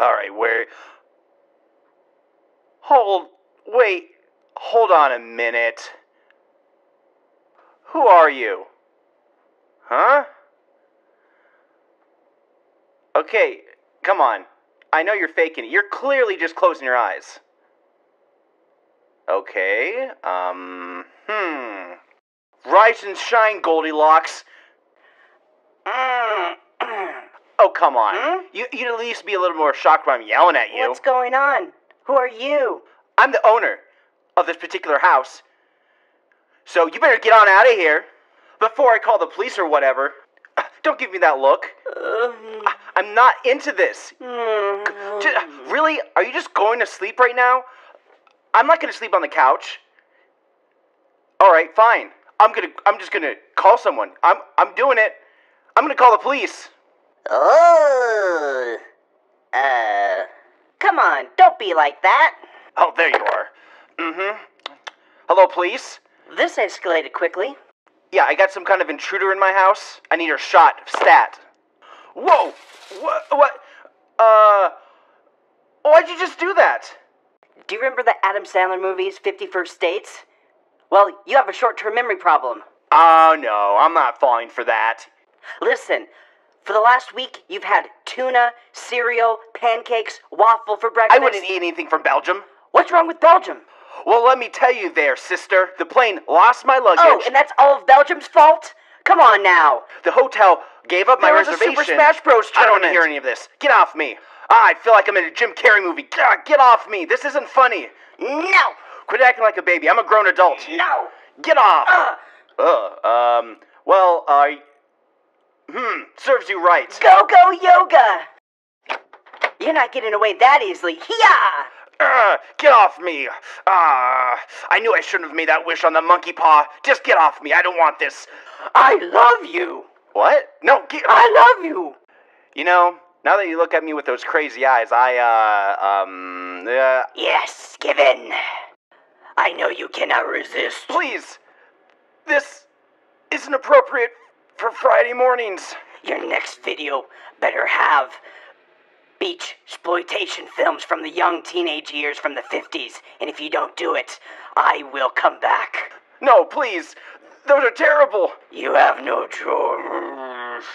All right, where? Hold, wait, hold on a minute. Who are you? Huh? Okay, come on. I know you're faking it. You're clearly just closing your eyes. Okay, um, hmm. Rise and shine, Goldilocks. Mm. Oh, come on. Hmm? You, you'd at least be a little more shocked when I'm yelling at you. What's going on? Who are you? I'm the owner of this particular house. So you better get on out of here before I call the police or whatever. Don't give me that look. Um, I'm not into this. mm, really? Are you just going to sleep right now? I'm not going to sleep on the couch. All right, fine. I'm going to I'm just going to call someone. I'm I'm doing it. I'm going to call the police. Oh. Uh. Come on, don't be like that. Oh, there you are. Mm Mhm. Hello, police? This escalated quickly. Yeah, I got some kind of intruder in my house. I need her shot. Stat. Whoa! What? What? Uh. Why'd you just do that? Do you remember the Adam Sandler movies, 50 First Dates? Well, you have a short term memory problem. Oh, no, I'm not falling for that. Listen, for the last week, you've had tuna, cereal, pancakes, waffle for breakfast. I wouldn't eat anything from Belgium. What's wrong with Belgium? Well, let me tell you there, sister. The plane lost my luggage. Oh, and that's all of Belgium's fault? Come on now. the hotel gave up my There was a. Super Smash Bros. I don't want to hear any of this. Get off me. Ah, I feel like I'm in a Jim Carrey movie. Get off me. This isn't funny. No! Quit acting like a baby. I'm a grown adult. No! Get off. Uh, Ugh. Um. Well, uh. Hmm. Serves you right. go go yoga! You're not getting away that easily. Hiya! Ugh, get off me. Ah. I knew I shouldn't have made that wish on the monkey paw. Just get off me. I don't want this. I love you! What? No. Get. I love you! You know, now that you look at me with those crazy eyes, I uh. Um. Uh. Yes, give in. I know you cannot resist. Please. This isn't appropriate for Friday mornings. Your next video better have beach exploitation films from the young teenage years from the 50s. And if you don't do it, I will come back. No, please. Those are terrible. You have no choice.